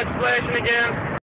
splashing again.